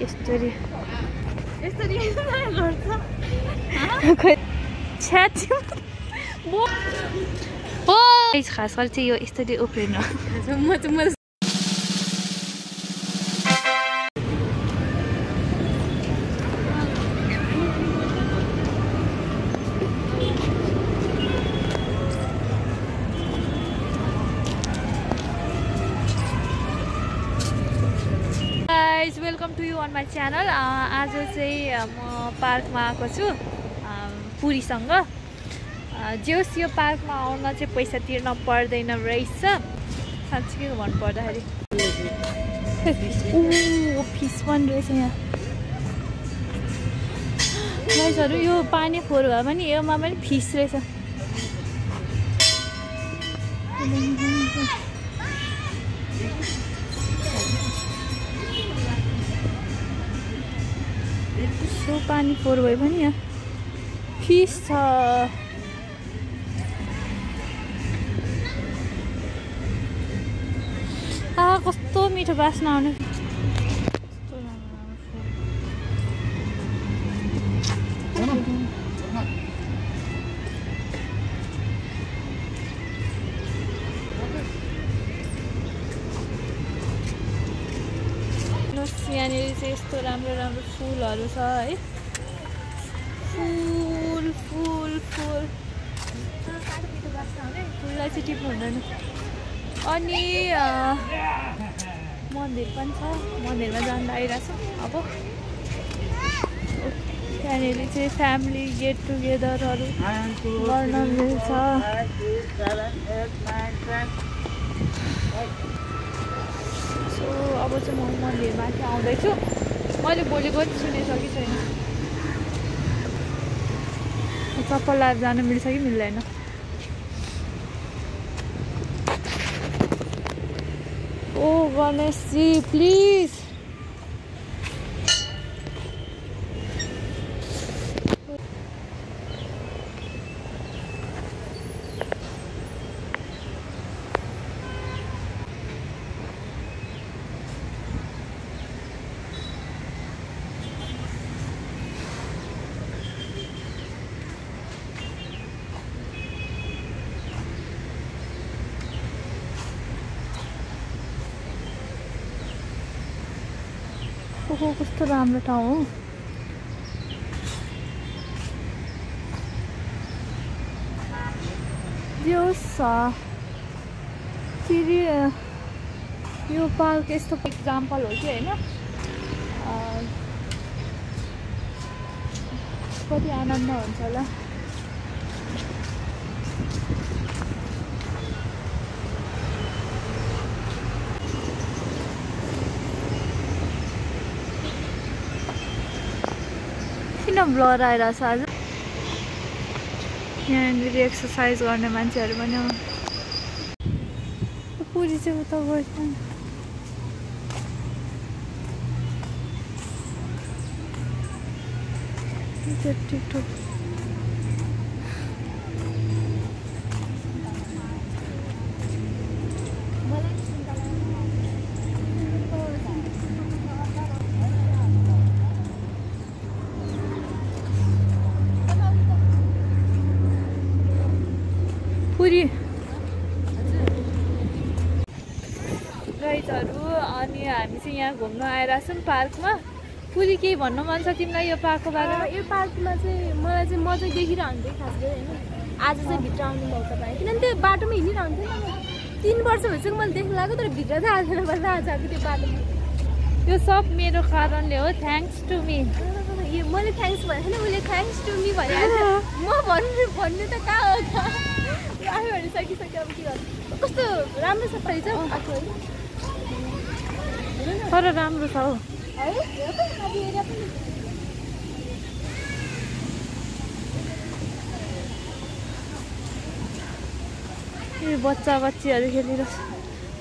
यसरी हो खास गरी चाहिँ यो यस्तरी उफ्रिनु म चाहिँ guys welcome to you on my channel आज चाहिँ अ, म पार्कमा आएको छु अ, पुरीसँग। अ, जे होस् यो पार्कमा आउन चाहिँ पैसा तिर्न पर्दैन रहेछ। साँच्चीकै भन्नु पर्दाखेरि? ऊ फिस पनि रहेछ यहाँ। गाइजहरू यो पानी फोहोर भए पनि योमा पनि फिस रहेछ। यसो पानी फोहोर भए पनि यहाँ फिस छ। आ कस्तो मिठो बास्ना आउने। चाहिँ यस्तो राम्रो राम्रो फुलहरू छ है। फुल फुल फुल। फुललाई चाहिँ टिप्नु हुँदैन। अनि मन्दिर पनि छ। मन्दिरमा जाँदा आइरहेको छ। अब त्यहाँनिर चाहिँ फ्यामिली गेट टुगेदरहरू गर्न मिल्छ। सो अब चाहिँ म मन्दिरमाथि आउँदैछु। मैले बोलेको पनि सुनेछ कि छैन चप्पल लाएर जानु मिल्छ कि मिल्दैन ओ गणेशजी प्लिज ओहो कस्तो राम्रो ठाउँ हो? यो फेरि यो पार्क यस्तो इक्जाम्पल हो कि होइन? कति आनन्द हुन्छ होला। किन ब्लर आइरहेछ आज यहाँनिर एक्सर्साइज गर्ने मान्छेहरू पनि पुरी चाहिँ उता गएछ टिकटक पुरी। गाइजहरू अनि हामी चाहिँ यहाँ घुम्न आइरहेछौँ पार्कमा। पुरी केही भन्नु मन छ तिमीलाई यो पार्कको बारेमा? यो पार्कमा चाहिँ मलाई चाहिँ म चाहिँ देखिरहन्थेँ खास गरी होइन? आज चाहिँ भित्र आउने मौका पाएँ। किनभने त्यो बाटोमा हिँडिरहन्थेँ नि। तिन वर्ष भइसक्यो मैले देख्नु लागेको तर भित्र चाहिँ आएन बल्ल आज आएको त्यो बाटोमा। यो सब मेरो कारणले हो थ्याङ्क्स टु मी मैले थ्याङ्क्स भनेको थिएन उसले थ्याङ्क्स टु मी भनिहाल्छ म भन्नु भन्नु त कहाँ हो त आफै भनिसकिसक्यो अब के गर्नु कस्तो राम्रो छ फरि चाहिँ आएको है तर राम्रो छ। हौ है बच्चा बच्चीहरू खेलिरहेछ।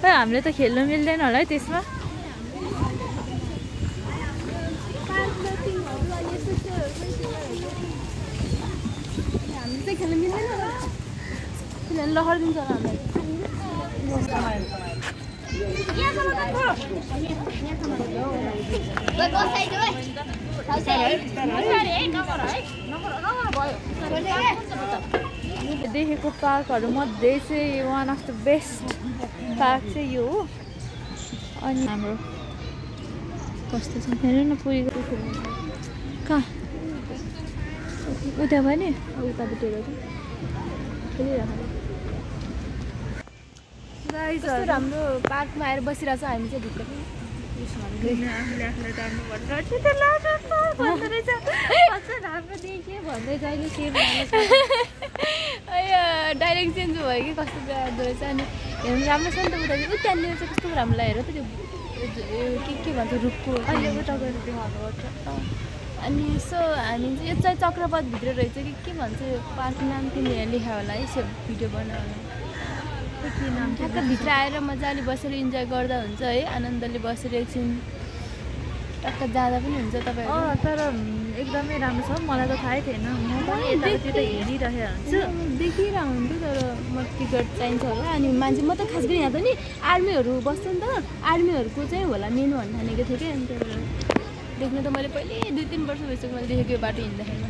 खै हामीले त खेल्नु मिल्दैन होला है त्यसमा पार्कमा टिमहरू अनि यस्तो त्योहरू पनि टिमहरू हामी चाहिँ खेल्नु मिल्दैन किनभने लहर दिन्छ होला हामीलाई देखेको पार्कहरूमध्ये चाहिँ one of the best park चाहिँ यो हो अनि हाम्रो कस्तो छ हेर न पुरीको कहाँ उता भयो नि उतापट्टि कस्तो राम्रो पार्कमा आएर बसिरहेको छ हामी चाहिँ भित्र। पनि राम्रो देखेँ भन्दै जहिले के डाइरेक्ट चेन्ज भयो कि कस्तो रहेछ अनि हेर्नु राम्रो छ नि त उता उ त्यहाँनिर चाहिँ कस्तो राम्रो लाग्यो त त्यो के के भन्छ रुखको अहिले उता गएर देखाउनुपर्छ अनि यसो हामी चाहिँ यो चाहिँ चक्रपथभित्र रहेछ कि के भन्छ यो पार्क नाम तिमीले लेखा होला है यसो भिडियो बनाउनु। ठ्याक्क भित्र आएर मजाले बसेर इन्जोय गर्दा हुन्छ है आनन्दले बसेर एकछिन टक्क जाँदा पनि हुन्छ तपाईँहरू। अँ तर एकदमै राम्रो छ। मलाई त थाहै थिएन। म हेरिरहेको हुन्छु। देखिरहेको हुन्थ्यो तर म टिकट चाहिन्छ होला। अनि मान्छे म त खास गरी यहाँ त नि आर्मीहरू बस्छ नि त। आर्मीहरूको चाहिँ होला मेनु भन्नु ठानेको थिएँ कि? अनि त्यही भएर देख्नु त मैले पहिले दुई तिन वर्ष भइसक्यो मैले देखेको यो बाटो हिँड्दाखेरिमा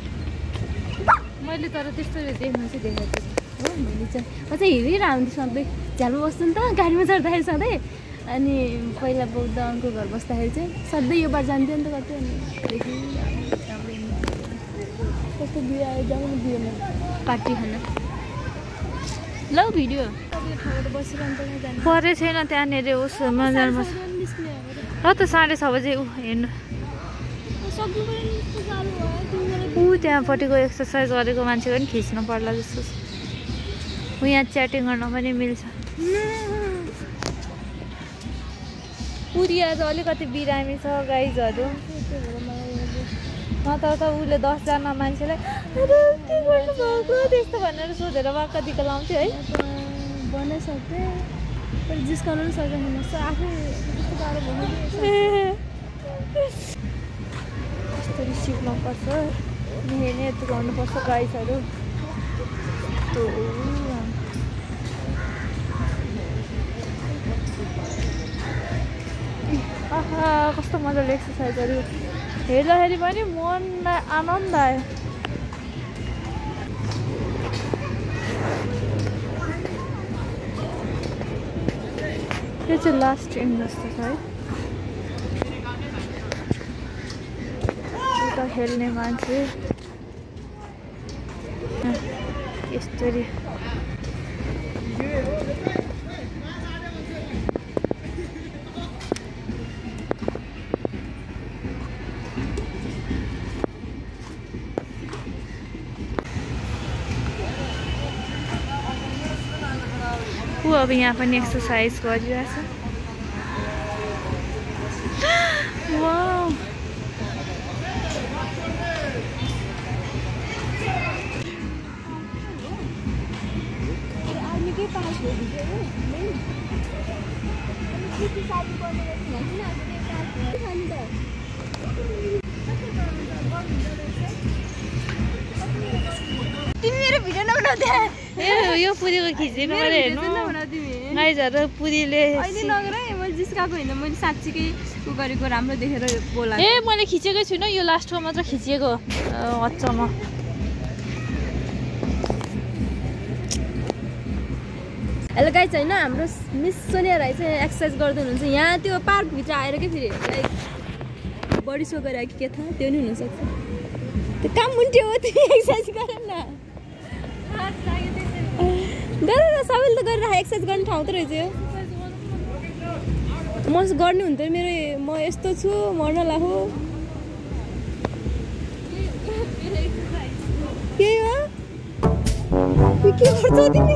मैले तर त्यस्तो देख्नु चाहिँ देखेको थिएँ हो मैले चाहिँ हेरिरहेको हुन्थेँ सधैँ। झ्यालमा बस्छु नि त गाडीमा चढ्दाखेरि सधैँ। अनि पहिला बौद्ध अङ्कको घर बस्दाखेरि चाहिँ सधैँ यो बाटो जान्थ्यो नि त कतै अनि। कस्तो बिहा जाउँ न बिहामा। पार्टी खान। ल भिडियो। परे छैन त्यहाँनिर उस निस्किने र त। साढे छ बजे ऊ हेर्नु। ऊ त्यहाँपट्टिको एक्सर्साइज गरेको मान्छेको पनि खिच्नु पर्ला जस्तो यहाँ च्याटिङ गर्न पनि मिल्छ। पुरी आज अलिकति बिरामी छ गाइजहरू नत्र त उसले दसजना मान्छेलाई "अरे, के गर्नुभएको? त्यस्तो भनेर सोधेर वाक्क दिक्क लाउँथ्यो है। बनाइसकेँ तर जिस्काउनु पनि सकेन छ आफै कसरी सिक्नुपर्छ मिहिनेत गर्नुपर्छ गाइजहरू यस्तो आहा कस्तो मजाले एक्सर्साइजहरू हेर्दाखेरि पनि मनलाई आनन्द आयो यो चाहिँ लास्ट ट्रेन जस्तो छ है उता खेल्ने मान्छे अँ, अब यहाँ पनि एक्सर्साइज गरिरहेछ। तिमी मेरो भिडियो यो पुरीको चाहिँ हेर्नु गाइजहरू पुरीले जिस्काएको होइन मैले साँच्चीकै उ गरेको राम्रो देखेर बोला ए मैले खिचेकै छुइनँ यो लास्टमा मात्र खिचिएको हच्चमा हेलो गाइज होइन हाम्रो मिस सोनिया राई चाहिँ एक्सर्साइज गर्दै हुनुहुन्छ। यहाँ त्यो पार्कभित्र आएर के फेरि लाइक बडी सो गरेर कि के थाहा त्यो नि हुनसक्छ। त्यो काम मुन्ट्यो हो त्यो एक्सर्साइज गर न गर न सबैले त गरेर एक्सर्साइज गर्ने ठाउँ त रहेछ यो। म गर्ने हुन्थ्यो मेरो म यस्तो छु मर्न ला हो। के हो के गर्छौ तिमी?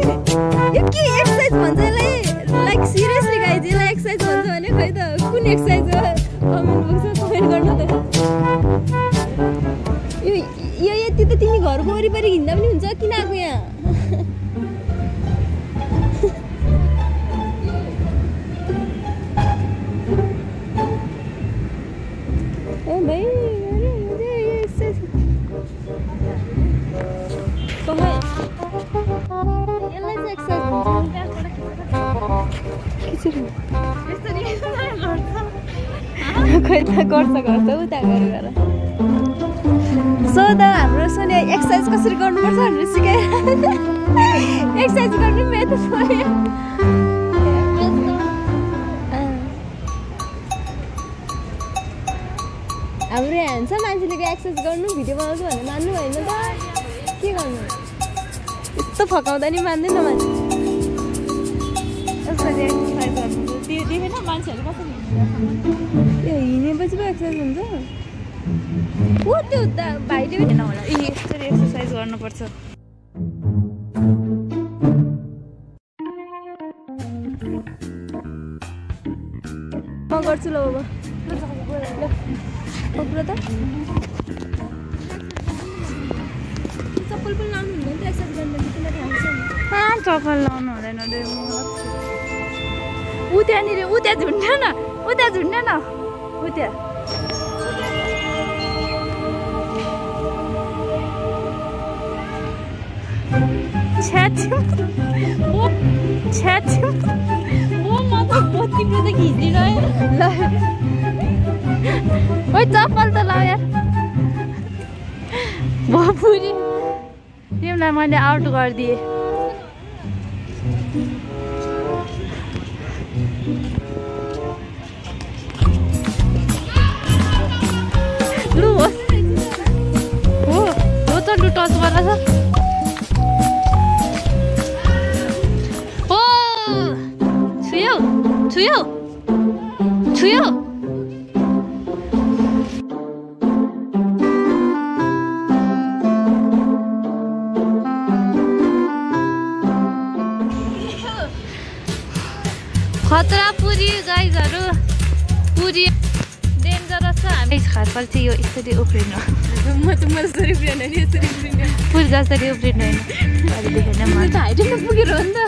यो के एक्सर्साइज भन्छ यसलाई? लाइक सिरियसली गाइज यसलाई एक्सर्साइज भन्छ भने खै त कुन एक्सर्साइज हो? कमेन्ट बक्समा कमेन्ट गर्नु त। यो यति त तिमी घरको वरिपरि हिँड्दा पनि हुन्छ किन आएको यहाँ? खोइ त गर्छ गर्छ उता गरेर सोध हाम्रो सोनिया एक्सर्साइज कसरी गर्नुपर्छ भनेर सिकाइ एक्सर्साइज गर्ने मेथड हाम्रो हान्छ मान्छेले एक्सर्साइज गर्नु भिडियो बनाउँछु भनेर मान्नु होइन त। के गर्नु? यस्तो फकाउँदा नि मान्दैन मान्छे। यसरी एक्सर्साइज गर्नु त्यो देखेन मान्छेहरू कसरी हिँड्छ त्यो हिँडेपछि पो एक्सर्साइज हुन्छ। ओ त्यो दा भाइले पनि होला ए यसरी एक्सर्साइज गर्नुपर्छ। म गर्छु ल बाबा। पक्र त चप्पल लाउनु हुँदैन एक्सर्साइज चप्पल लाउनु हुँदैन ऊ त्यहाँनिर ऊ त्यहाँ झुन्ड्या न ऊ त्यहाँ झुन्ड्या न ऊ त्यहाँ छ्याछ्यु म त त खिचिरह्यो ल ओइ चप्पल त लाउ यार। तिमीलाई मैले आउट गरिदिएँ। लु लु हो छुयो छुयो छुयो। खासपाल चाहिँ यो यसरी उफ्रिनु म त म जसरी उफ्रिएन नि यसरी उफ्रिने पुरी जसरी उफ्रिनु होइन अहिलेदेखि नै म त हाइटै पुगेर हो नि त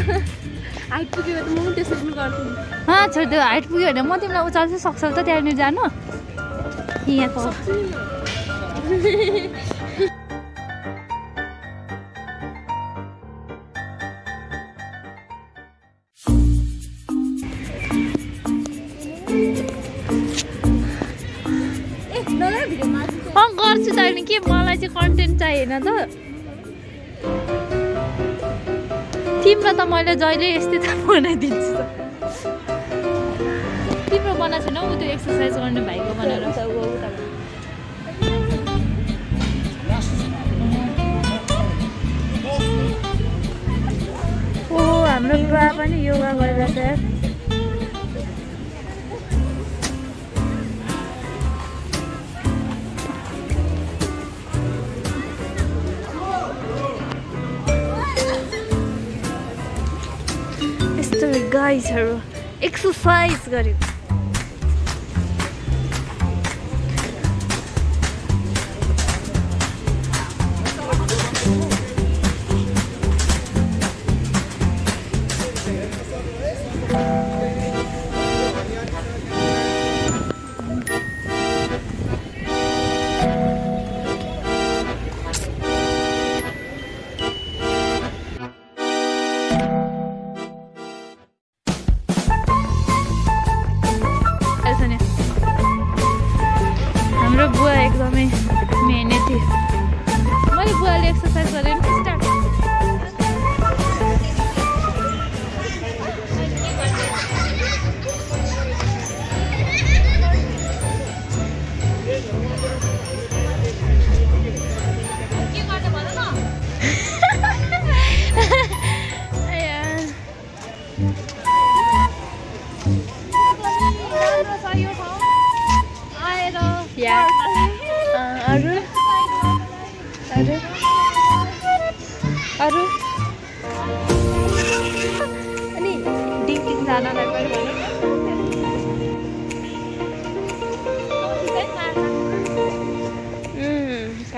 हाइट पुग्यो भने त म त्यसरी पनि गर्थेँ अँ छोडिदियो हाइट पुग्यो भने म तिमीलाई उचाल्छु सक्छौ त त्यहाँनिर जानु कि यहाँ कन्टेन्ट चाहिएन त। तिम्रो त मैले जहिले यस्तै त बनाइदिन्छु तिम्रो बनाएको छैन ऊ त्यो एक्सर्साइज गर्ने भाइको बनाएर। हाम्रो बुवा पनि योगा गरिरहेछ गाइजहरू एक्सर्साइज गर्यो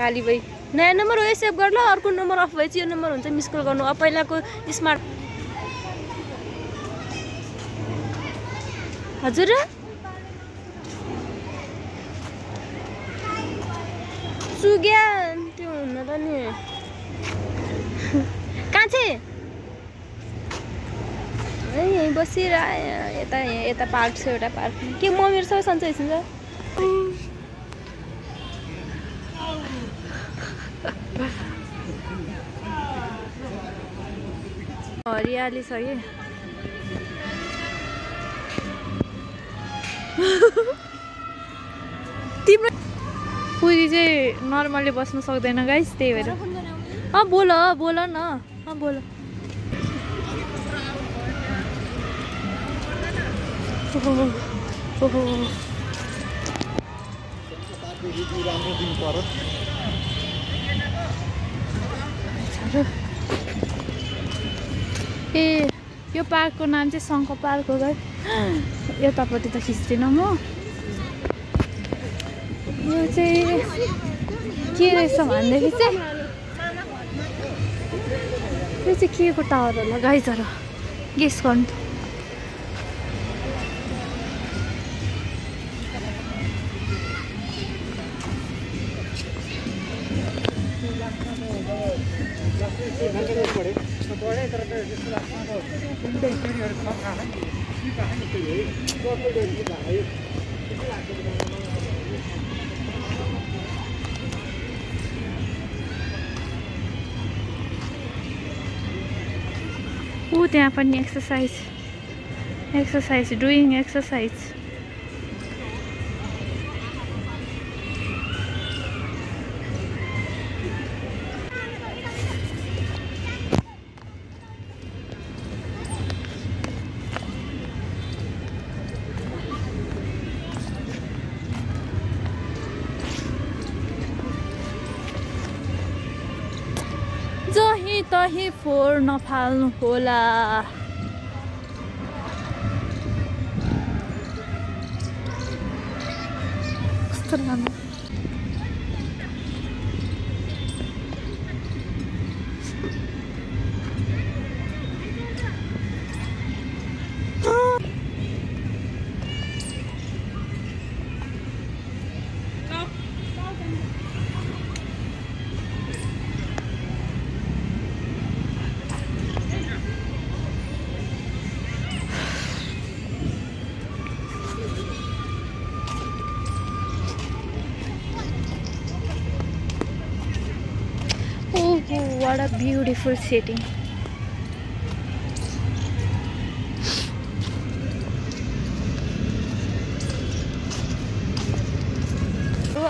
काली भाइ नयाँ नम्बर हो यो सेभ गर ल अर्को नम्बर अफ भएपछि यो नम्बर हुन्छ मिस कल गर्नु। अब पहिलाको स्मार्ट हजुर? सुग्या त्यो हुन त नि। कहाँ चाहिँ ए, यहीँ बसिरह्यो यता यता पार्क छ एउटा पार्क। के मम्मीहरू सबै सन्चै हुन्छ हरियाली छ कि तिम्रो पुरी चाहिँ नर्मली बस्नु सक्दैन गाइस त्यही भएर अँ बोल बोल न अँ बोल ओहो। छाडो। ए यो पार्कको नाम चाहिँ शङ्कर पार्क हो गाई। यतापट्टि त खिच्दिनँ म। यो चाहिँ के रहेछ भनेदेखि चाहिँ यो चाहिँ के को टावर होला गाई तर? गेस गर्नु ऊ त्यहाँ पनि एक्सर्साइज एक्सर्साइज डुइङ एक्सर्साइज तहीँ फोहोर नफाल्नु होला कस्तो राम्रो a beautiful setting.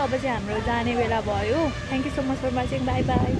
अब चाहिँ हाम्रो जाने बेला भयो। Thank you so much for watching bye bye